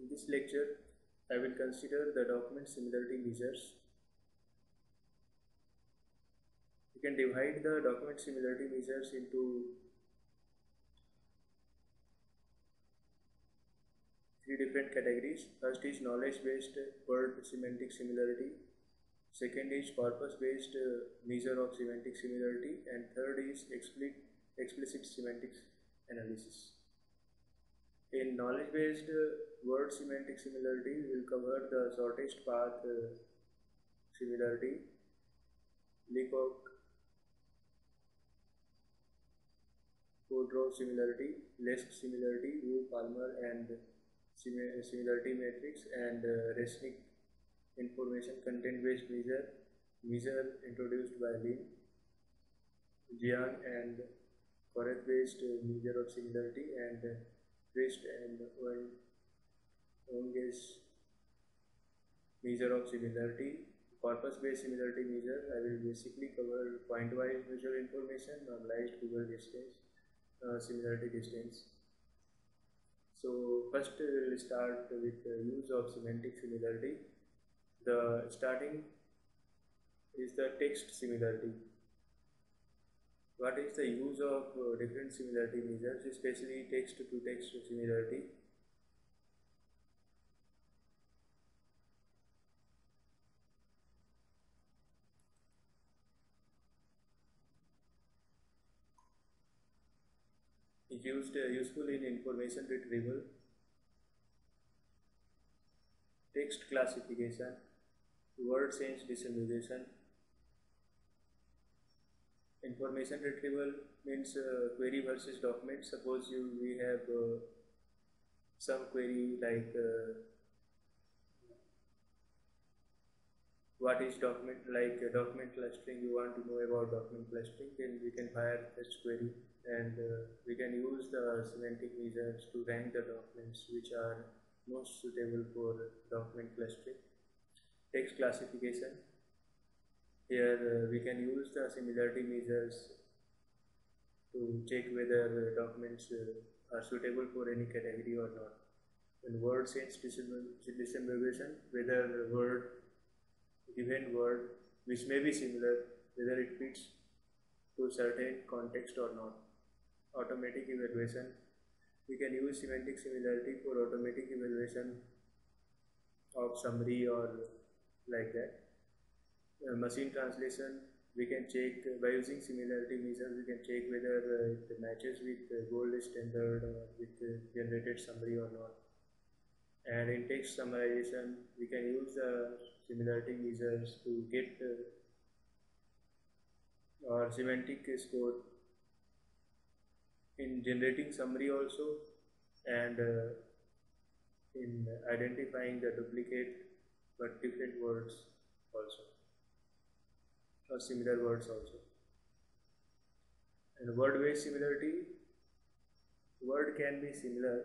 In this lecture, I will consider the document similarity measures. You can divide the document similarity measures into three different categories. First is knowledge-based word semantic similarity. Second is corpus-based uh, measure of semantic similarity. And third is explicit, explicit semantic analysis. In knowledge-based uh, word semantic similarity, we will cover the shortest path uh, similarity, Leacock, Chodorow similarity, Lesk similarity, Wu, Palmer, and similarity matrix, and uh, Resnik information content-based measure, measure introduced by Lin, Jiang, and Conrath-based uh, measure of similarity, and Hirst and Onge's measure of similarity. Corpus-based similarity measure, I will basically cover point-wise mutual information, normalized Google distance, uh, similarity distance. So first we will start with the use of semantic similarity. The starting is the text similarity. What is the use of uh, different similarity measures, especially text to text similarity? is used uh, useful in information retrieval, text classification, word sense disambiguation. Information retrieval means uh, query versus document. Suppose you we have uh, some query like uh, what is document like document clustering. You want to know about document clustering, then we can fire such query and uh, we can use the semantic measures to rank the documents which are most suitable for document clustering. Text classification. Here uh, we can use the similarity measures to check whether documents uh, are suitable for any category or not. In word sense disambiguation, whether word, given word, which may be similar, whether it fits to certain context or not automatic evaluation. We can use semantic similarity for automatic evaluation of summary or like that. Uh, machine translation, we can check uh, by using similarity measures, we can check whether uh, it matches with gold standard or with generated summary or not. And in text summarization, we can use the similarity measures to get or semantic score in generating summary also and uh, in identifying the duplicate but different words also similar words also. And word way similarity word can be similar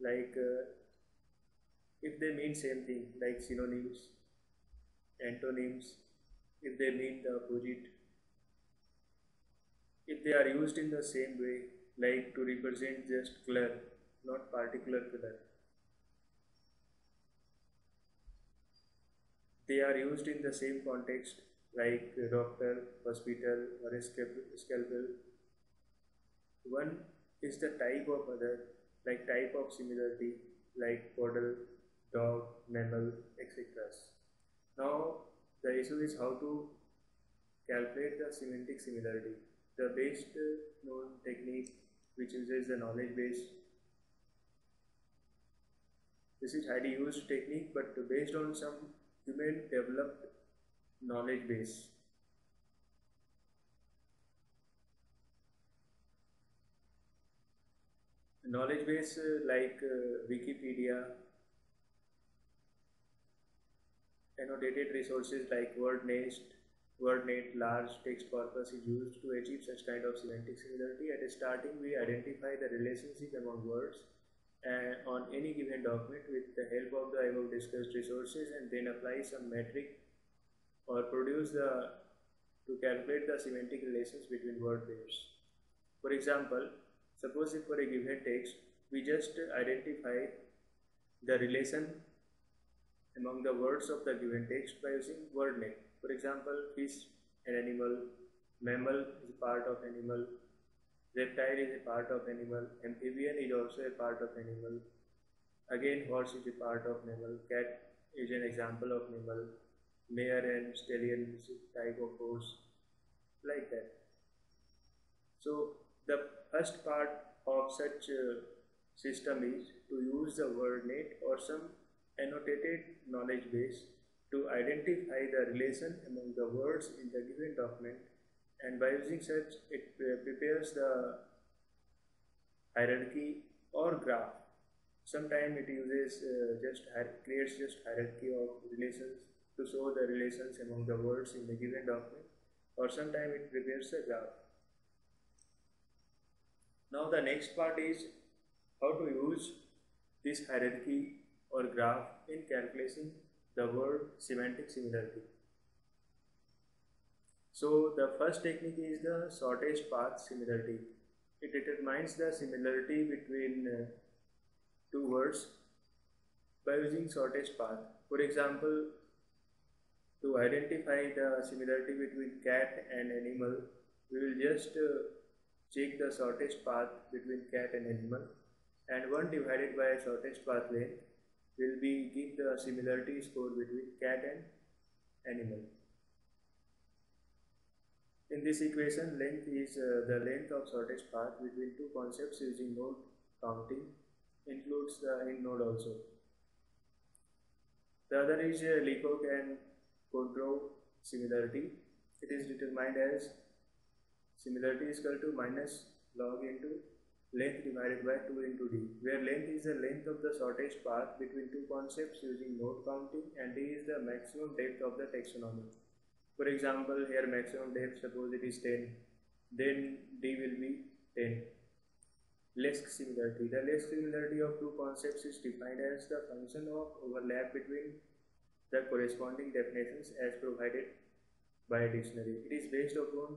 like uh, if they mean same thing like synonyms antonyms if they mean the opposite. If they are used in the same way like to represent just color not particular color. They are used in the same context like doctor hospital or a scalpel one is the type of other like type of similarity like poodle dog mammal etc now the issue is how to calculate the semantic similarity the best known technique which uses the knowledge base. This is highly used technique but based on some human developed knowledge base. Knowledge base uh, like uh, Wikipedia, annotated resources like WordNest, WordNet large text corpus is used to achieve such kind of semantic similarity. At starting, we identify the relationship among words and on any given document with the help of the above discussed resources and then apply some metric or produce the to calculate the semantic relations between word pairs. For example, suppose if for a given text, we just identify the relation among the words of the given text by using WordNet. For example, fish, an animal, mammal is a part of animal, reptile is a part of animal, amphibian is also a part of animal, again horse is a part of mammal, cat is an example of mammal, mare and stallion type of horse, like that. So the first part of such a system is to use the word net or some annotated knowledge base to identify the relation among the words in the given document and by using such it prepares the hierarchy or graph. Sometimes it uses uh, just creates just hierarchy of relations to show the relations among the words in the given document or sometimes it prepares a graph. Now the next part is how to use this hierarchy or graph in calculating the word semantic similarity. So the first technique is the shortest path similarity. It determines the similarity between uh, two words by using shortest path. For example, to identify the similarity between cat and animal, we will just uh, check the shortest path between cat and animal and 1 divided by shortest path length will be give the similarity score between cat and animal. In this equation, length is uh, the length of shortest path between two concepts using node counting, includes the end node also. The other is uh, Leacock and Chodorow similarity. It is determined as similarity is equal to minus log into length divided by 2 into d, where length is the length of the shortest path between two concepts using node counting and d is the maximum depth of the taxonomy. For example, here maximum depth suppose it is 10, then d will be 10. Lesk similarity. The Lesk similarity of two concepts is defined as the function of overlap between the corresponding definitions as provided by a dictionary. It is based upon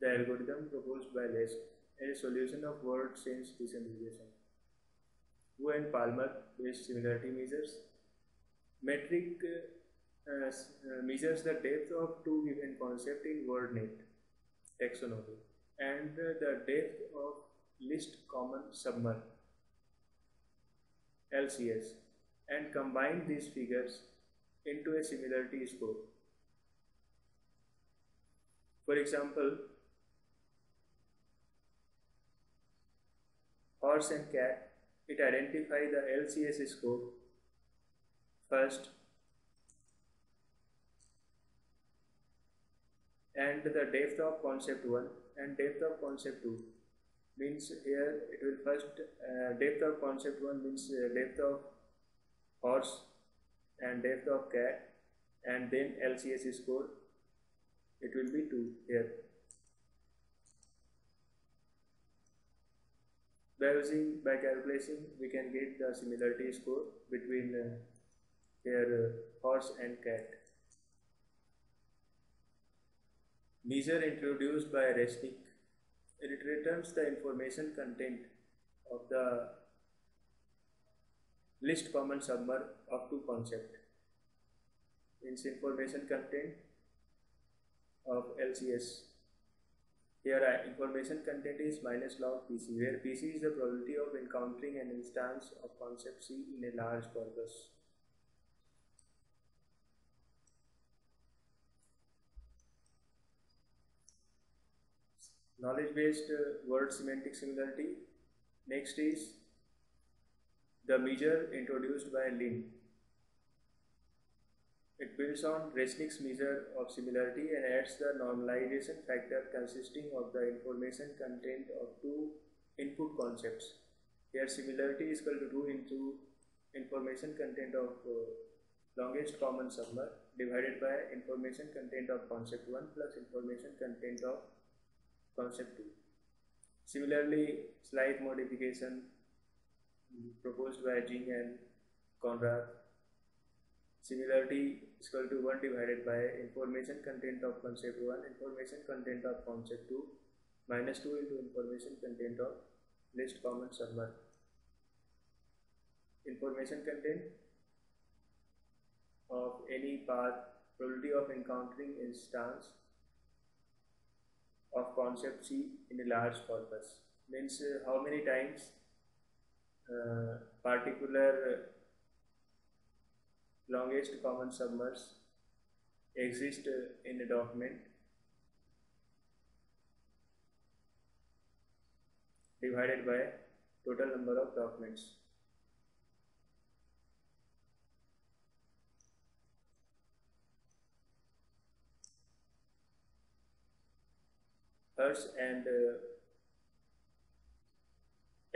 the algorithm proposed by Lesk a solution of word change decentralization. Wu and Palmer based similarity measures. Metric uh, uh, measures the depth of two given concept in WordNet taxonomy and uh, the depth of least common subsumer LCS and combine these figures into a similarity score. For example, horse and cat, it identifies the LCS score first and the depth of concept 1 and depth of concept 2 means here it will first uh, depth of concept 1 means uh, depth of horse and depth of cat and then LCS score it will be 2 here. By using by calculation we can get the similarity score between uh, here uh, horse and cat. Measure introduced by Resnik. It returns the information content of the list common subsumer of two concept means information content of LCS here uh, information content is minus log PC, where PC is the probability of encountering an instance of concept C in a large corpus. Knowledge-based uh, word semantic similarity. Next is the measure introduced by Lin. It builds on Resnik's measure of similarity and adds the normalization factor consisting of the information content of two input concepts. Here similarity is equal to 2 into information content of uh, longest common subsumer divided by information content of concept 1 plus information content of concept 2. Similarly, slight modification proposed by Jiang and Conrath Similarity is equal to 1 divided by information content of concept 1, information content of concept 2, minus 2 into information content of least common subsumer. information content of any path, probability of encountering instance of concept C in a large corpus. Means uh, how many times particular longest common subsumer exist uh, in a document divided by total number of documents. Hirst and uh,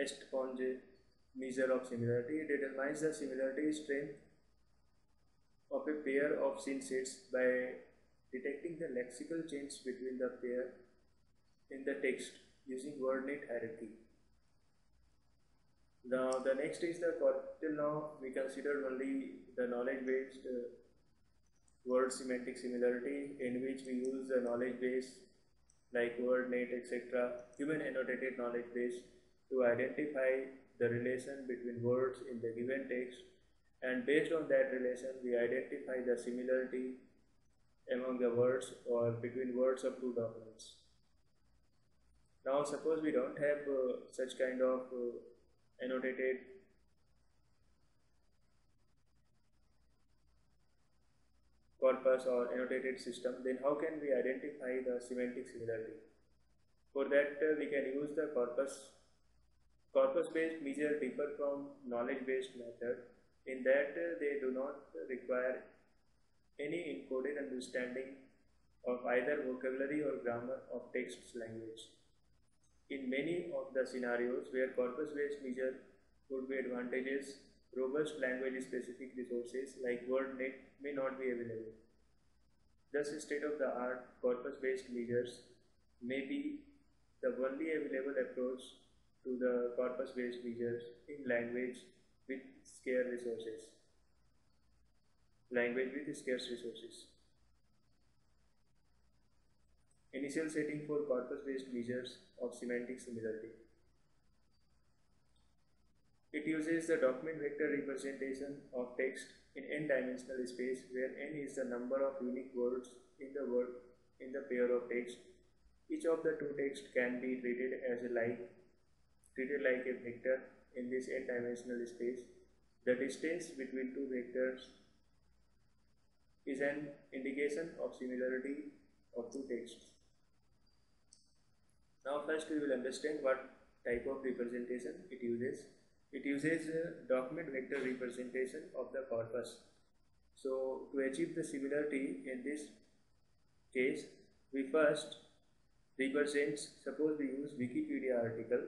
St-Onge measure of similarity determines the similarity strength of a pair of synsets by detecting the lexical change between the pair in the text using wordnet hierarchy. Now the next is the till now we considered only the knowledge based uh, word semantic similarity in which we use the knowledge base like wordnet etc human annotated knowledge base to identify the relation between words in the given text and based on that relation we identify the similarity among the words or between words of two documents. Now suppose we don't have uh, such kind of uh, annotated corpus or annotated system then how can we identify the semantic similarity? For that uh, we can use the corpus corpus based measures differ from knowledge based method in that uh, they do not require any encoded understanding of either vocabulary or grammar of text language. In many of the scenarios where corpus-based measure would be advantageous, robust language-specific resources like WordNet may not be available. Thus, state-of-the-art corpus-based measures may be the only available approach to the corpus-based measures in language with scarce resources. Language with scarce resources. Initial setting for corpus-based measures of semantic similarity. It uses the document vector representation of text in n-dimensional space where n is the number of unique words in the word in the pair of text. Each of the two texts can be treated as a like treated like a vector in this n-dimensional space, the distance between two vectors is an indication of similarity of two texts. Now first we will understand what type of representation it uses. It uses a document vector representation of the corpus. So to achieve the similarity in this case, we first represent, suppose we use Wikipedia article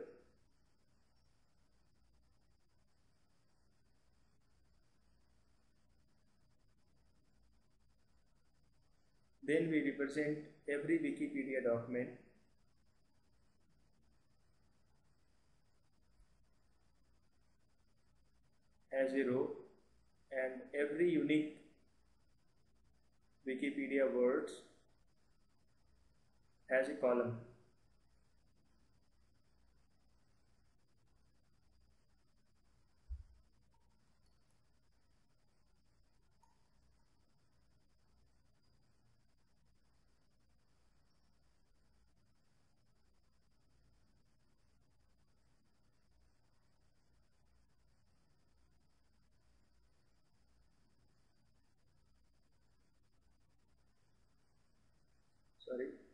Then we represent every Wikipedia document as a row and every unique Wikipedia words has a column.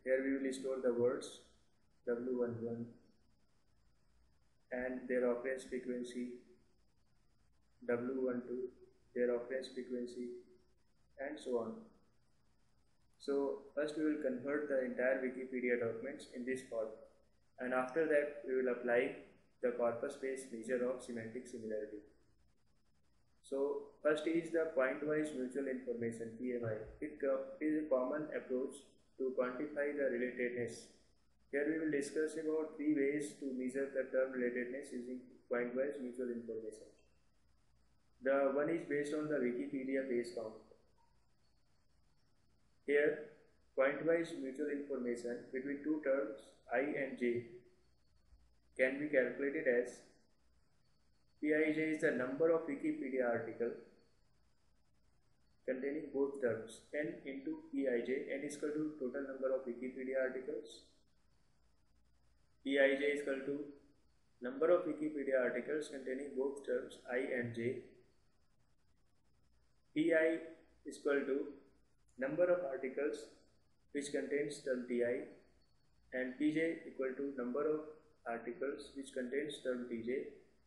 Here we will store the words w11 and their occurrence frequency w12 their occurrence frequency and so on so first we will convert the entire wikipedia documents in this form and after that we will apply the corpus based measure of semantic similarity so first is the point-wise mutual information PMI. It is a common approach to quantify the relatedness. Here we will discuss about three ways to measure the term relatedness using point-wise mutual information. The one is based on the Wikipedia page count. Here, point-wise mutual information between two terms i and j can be calculated as Pij is the number of Wikipedia article containing both terms n into Pij n is equal to total number of Wikipedia articles. Pij is equal to number of Wikipedia articles containing both terms i and j. Pi is equal to number of articles which contains term ti and pj equal to number of articles which contains term tj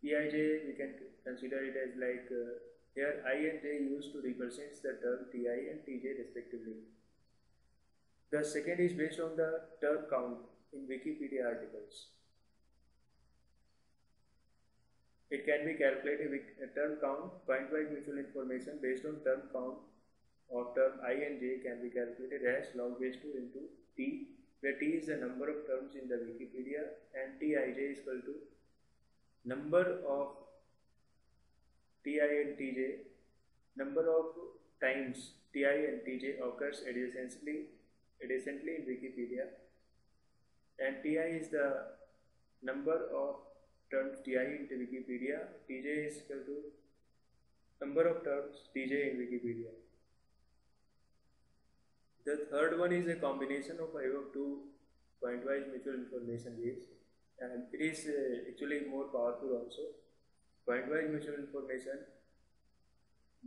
pij we can consider it as like uh, here i and j used to represent the term ti and tj respectively. The second is based on the term count in wikipedia articles. It can be calculated with term count pointwise mutual information based on term count of term i and j can be calculated as log base 2 into t, where t is the number of terms in the Wikipedia and tij is equal to number of ti and tj, number of times ti and tj occurs adjacently, adjacently in Wikipedia, and ti is the number of terms ti into Wikipedia, tj is equal to number of terms tj in Wikipedia. The third one is a combination of above two pointwise mutual information ways and it is uh, actually more powerful also. Pointwise mutual information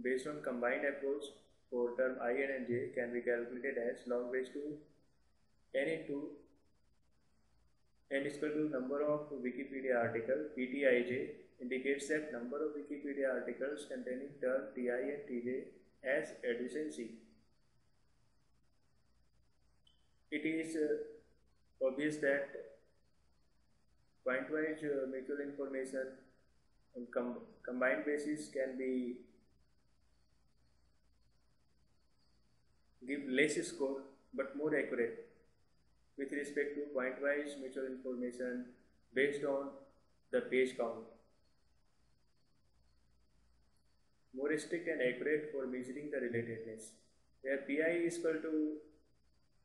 based on combined approach for term i and j can be calculated as log base 2 n into n is equal to number of Wikipedia article PTIJ indicates that number of Wikipedia articles containing term TI and TJ as adjacency it is uh, obvious that pointwise uh, mutual information on com combined basis can be give less score but more accurate with respect to pointwise mutual information based on the page count. More strict and accurate for measuring the relatedness. Where PI is equal to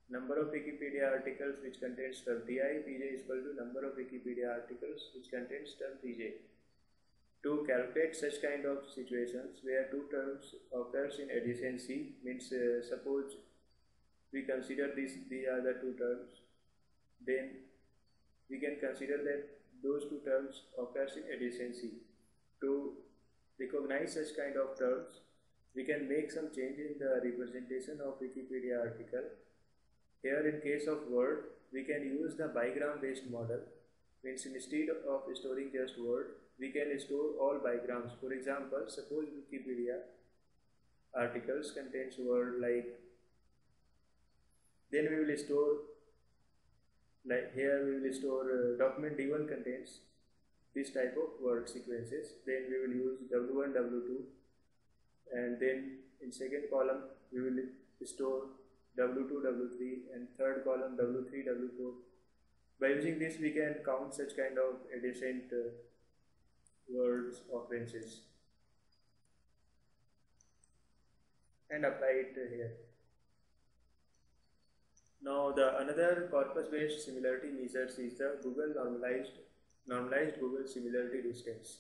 number of Wikipedia articles which contains term ti, pj is equal to number of Wikipedia articles which contains term tj. To calculate such kind of situations where two terms occurs in adjacency means uh, suppose we consider this these are the two terms then we can consider that those two terms occurs in adjacency. To recognize such kind of terms we can make some change in the representation of Wikipedia article here in case of word, we can use the bigram based model. Means instead of storing just word, we can store all bigrams. For example, suppose Wikipedia articles contains word like, then we will store, like here we will store uh, document D1 contains this type of word sequences. Then we will use W1, W2 and then in second column we will store W2, W3 and third column W3, W4. By using this we can count such kind of adjacent uh, words or phrases and apply it here. Now the another corpus based similarity measures is the Google normalized normalized Google similarity distance.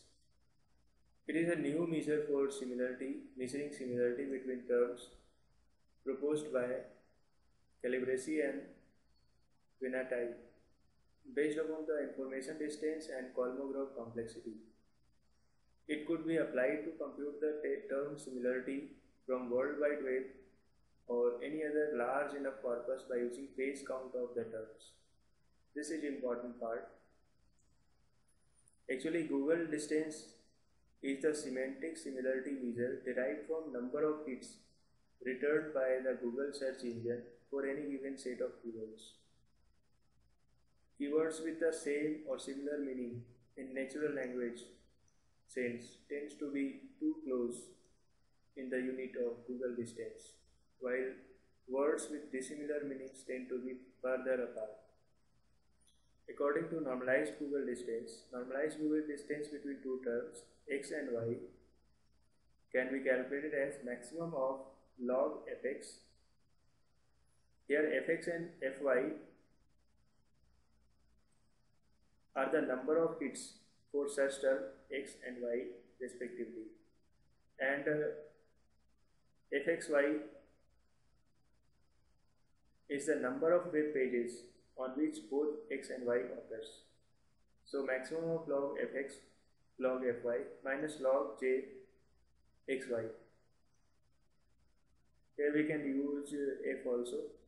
It is a new measure for similarity, measuring similarity between terms proposed by Cilibrasi and Vitanyi based upon the information distance and Kolmogorov complexity. It could be applied to compute the term similarity from World Wide Web or any other large enough corpus by using page count of the terms. This is important part. Actually, Google distance is the semantic similarity measure derived from number of hits returned by the Google search engine for any given set of keywords. Keywords with the same or similar meaning in natural language sense tends to be too close in the unit of Google distance, while words with dissimilar meanings tend to be further apart. According to normalized Google distance, normalized Google distance between two terms x and y can be calculated as maximum of log fx here fx and fy are the number of hits for such term x and y respectively. And uh, fxy is the number of web pages on which both x and y occurs. So maximum of log fx log fy minus log j xy. Here we can use uh, f also.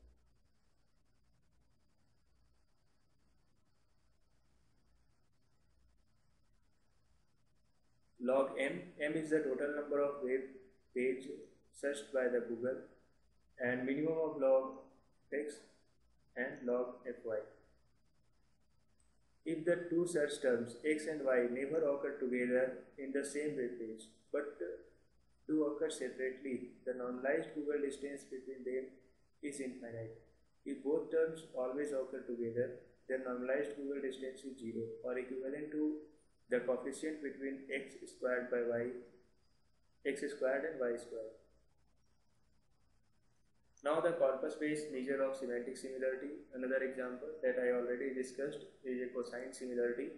Log m, m is the total number of web page searched by the Google and minimum of log x and log fy. If the two search terms x and y never occur together in the same web page but do occur separately, the normalized Google distance between them is infinite. If both terms always occur together, then normalized Google distance is 0 or equivalent to the coefficient between x squared by y, x squared and y squared. Now the corpus-based measure of semantic similarity, another example that I already discussed is a cosine similarity.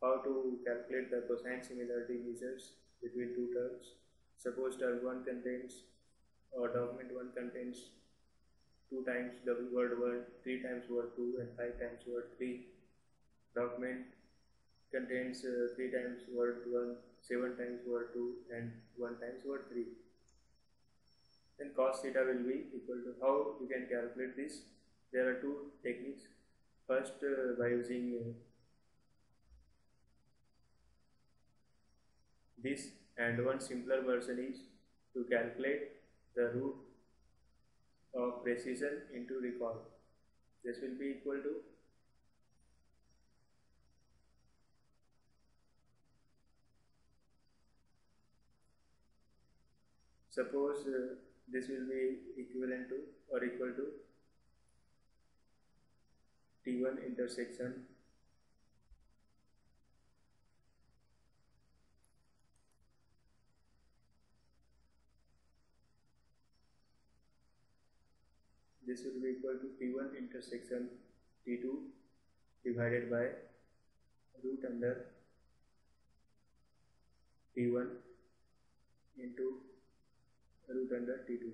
How to calculate the cosine similarity measures between two terms. Suppose term 1 contains or document 1 contains 2 times double word 1, 3 times word 2 and 5 times word 3. Document contains uh, 3 times word 1, 7 times word 2 and 1 times word 3 then cos theta will be equal to how you can calculate this? There are two techniques. First uh, by using uh, this and one simpler version is to calculate the root of precision into recall. This will be equal to suppose uh, this will be equivalent to or equal to T1 intersection this will be equal to T1 intersection T2 divided by root under T1 into root under T2.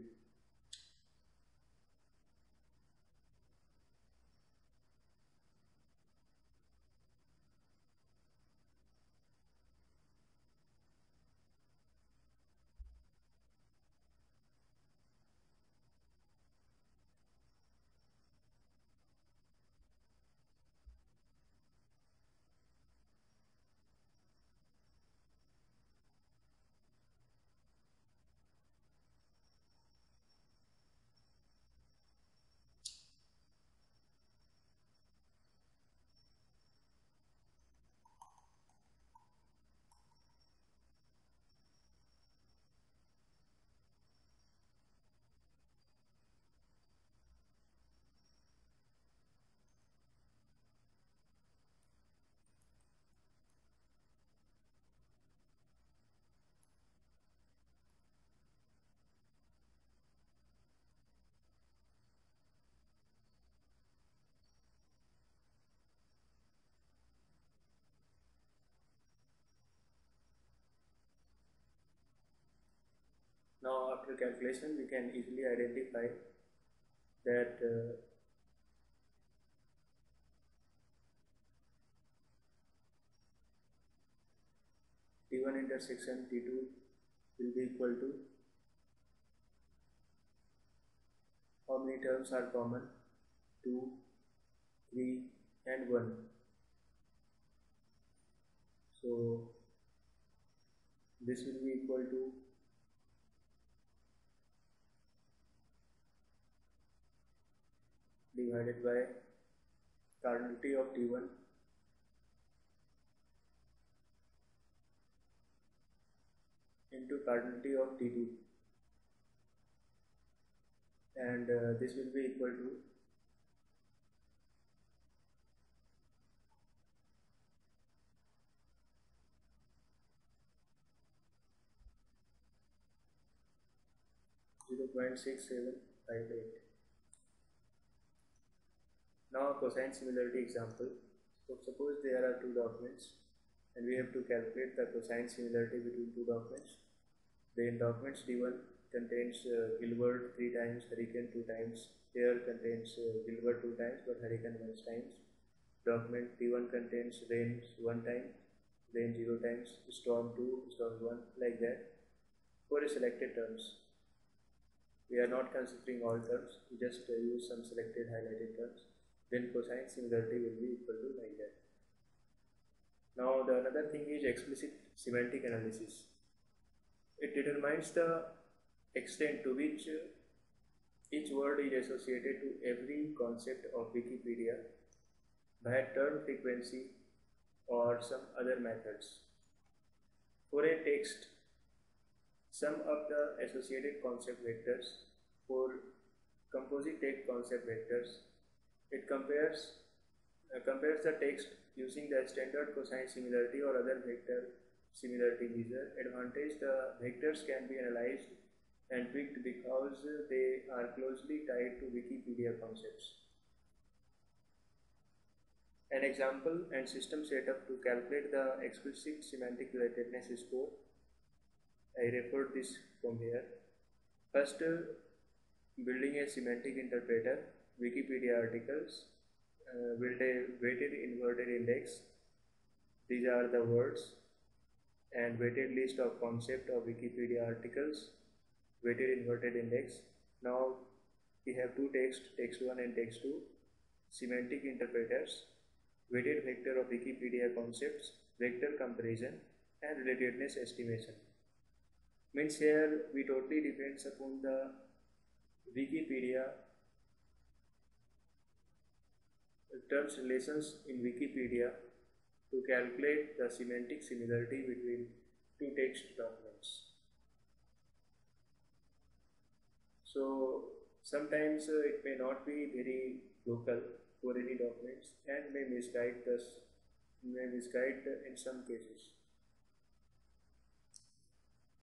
Now after calculation we can easily identify that uh, T1 intersection T2 will be equal to how many terms are common? 2, 3 and 1 so this will be equal to divided by cardinality of T1 into cardinality of T2 and uh, this will be equal to Zero point six seven five eight. Now cosine similarity example. So suppose there are two documents and we have to calculate the cosine similarity between two documents. Then documents D1 contains uh, Gilbert three times, Hurricane two times. Here contains uh, Gilbert two times, but Hurricane one times. Document D1 contains rain one time, rain zero times, storm two, storm one, like that. For selected terms, we are not considering all terms. We just uh, use some selected highlighted terms. Then cosine similarity will be equal to like that. Now the another thing is explicit semantic analysis. It determines the extent to which uh, each word is associated to every concept of Wikipedia by term frequency or some other methods. For a text, sum of the associated concept vectors for composite text concept vectors. It compares uh, compares the text using the standard cosine similarity or other vector similarity measure. Advantage the vectors can be analyzed and picked because they are closely tied to Wikipedia concepts. An example and system setup to calculate the explicit semantic relatedness score. I referred this from here. First, uh, building a semantic interpreter, Wikipedia articles, uh, weighted inverted index. These are the words and weighted list of concept of Wikipedia articles weighted inverted index. Now we have two text, text 1 and text 2, semantic interpreters, weighted vector of Wikipedia concepts, vector comparison and relatedness estimation. Means here we totally depends upon the Wikipedia terms relations in Wikipedia to calculate the semantic similarity between two text documents. So sometimes uh, it may not be very local for any documents and may misguide us, may misguide in some cases.